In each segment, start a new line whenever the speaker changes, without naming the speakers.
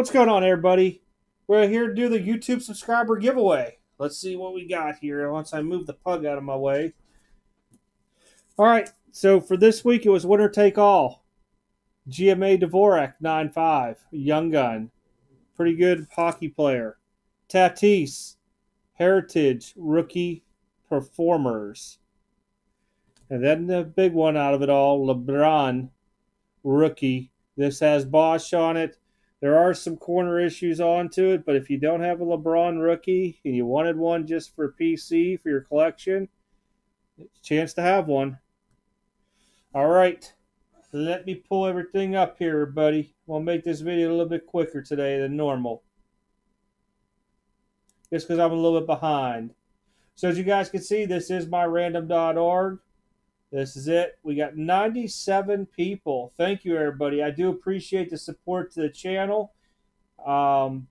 What's going on, everybody? We're here to do the YouTube subscriber giveaway. Let's see what we got here once I move the pug out of my way. All right, so for this week, it was winner take all. GMA Dvorak, 9-5. young gun. Pretty good hockey player. Tatis, Heritage, rookie performers. And then the big one out of it all, LeBron, rookie. This has Bosh on it. There are some corner issues onto it, but if you don't have a LeBron rookie and you wanted one just for PC for your collection, it's a chance to have one. All right, let me pull everything up here, buddy. We'll make this video a little bit quicker today than normal. Just because I'm a little bit behind. So as you guys can see, this is my random.org. This is it. We got 97 people. Thank you, everybody. I do appreciate the support to the channel. Um,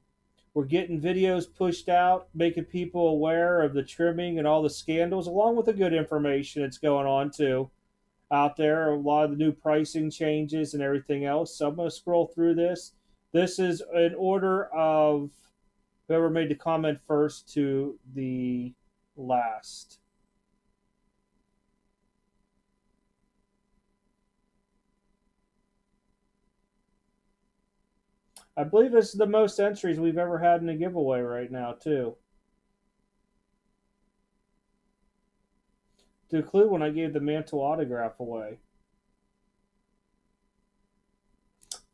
we're getting videos pushed out, making people aware of the trimming and all the scandals, along with the good information that's going on too out there. A lot of the new pricing changes and everything else. So I'm going to scroll through this. This is in order of whoever made the comment first to the last. I believe this is the most entries we've ever had in a giveaway right now, too. To clue when I gave the mantle autograph away.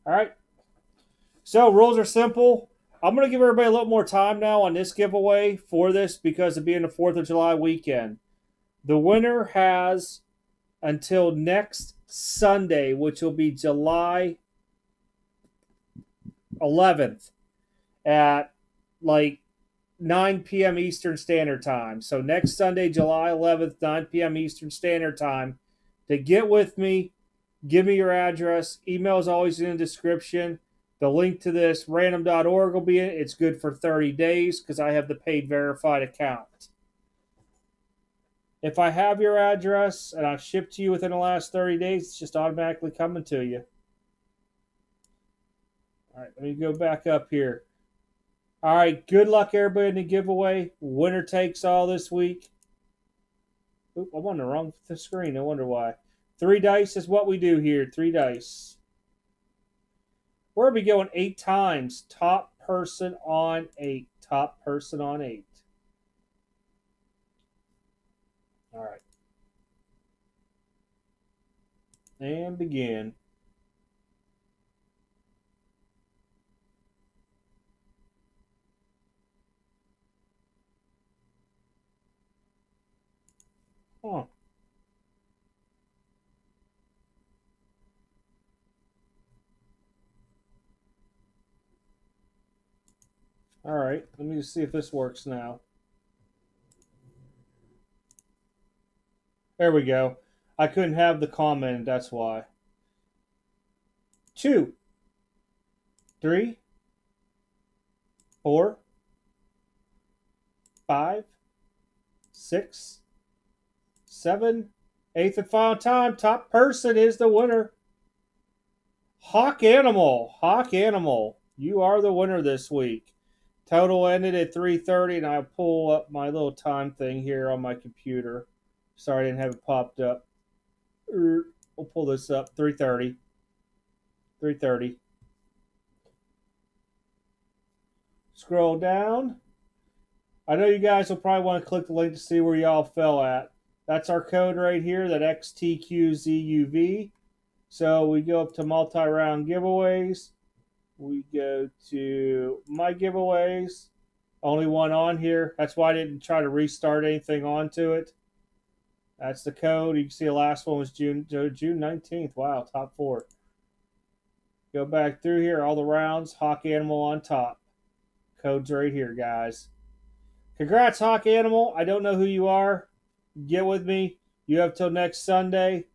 All right. So rules are simple. I'm going to give everybody a little more time now on this giveaway for this because of being the 4th of July weekend. The winner has until next Sunday, which will be July 11th at like 9 p.m. Eastern Standard Time. So next Sunday, July 11th, 9 p.m. Eastern Standard Time, to get with me, give me your address. Email is always in the description. The link to this random.org will be in it. It's good for 30 days because I have the paid verified account. If I have your address and I've shipped to you within the last 30 days, it's just automatically coming to you. All right, let me go back up here. All right, good luck, everybody, in the giveaway. Winner takes all this week. Oop, I'm on the wrong screen. I wonder why. Three dice is what we do here. Three dice. We're be going eight times. Top person on eight. Top person on eight. All right. And begin. Huh. All right, let me see if this works now. There we go. I couldn't have the comment, that's why. Two, three, four, five, six, seven, eighth and final time. Top person is the winner. Hawk Animal. Hawk Animal. You are the winner this week. Total ended at 3.30, and I pull up my little time thing here on my computer. Sorry I didn't have it popped up. Er, we'll pull this up. 3.30. 3.30. Scroll down. I know you guys will probably want to click the link to see where y'all fell at. That's our code right here, that XTQZUV. So we go up to multi-round giveaways. We go to my giveaways. Only one on here. That's why I didn't try to restart anything onto it. That's the code. You can see the last one was June June 19th. Wow, top four. Go back through here, all the rounds. Hawk Animal on top. Code's right here, guys. Congrats, Hawk Animal. I don't know who you are get with me. You have till next Sunday.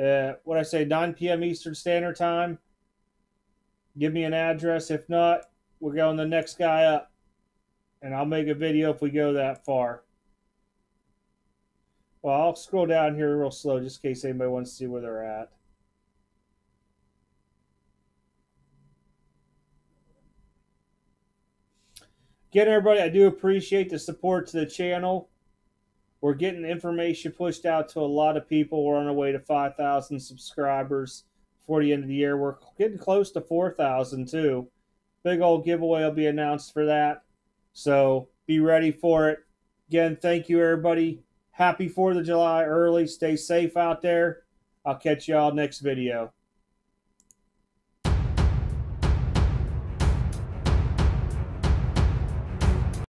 Uh, what I say, 9 p.m. Eastern Standard Time. Give me an address. If not, we're going the next guy up. And I'll make a video if we go that far. Well, I'll scroll down here real slow just in case anybody wants to see where they're at. Again, everybody, I do appreciate the support to the channel. We're getting information pushed out to a lot of people. We're on our way to 5,000 subscribers before the end of the year. We're getting close to 4,000 too. Big old giveaway will be announced for that. So be ready for it. Again, thank you, everybody. Happy 4th of July early. Stay safe out there. I'll catch y'all next video.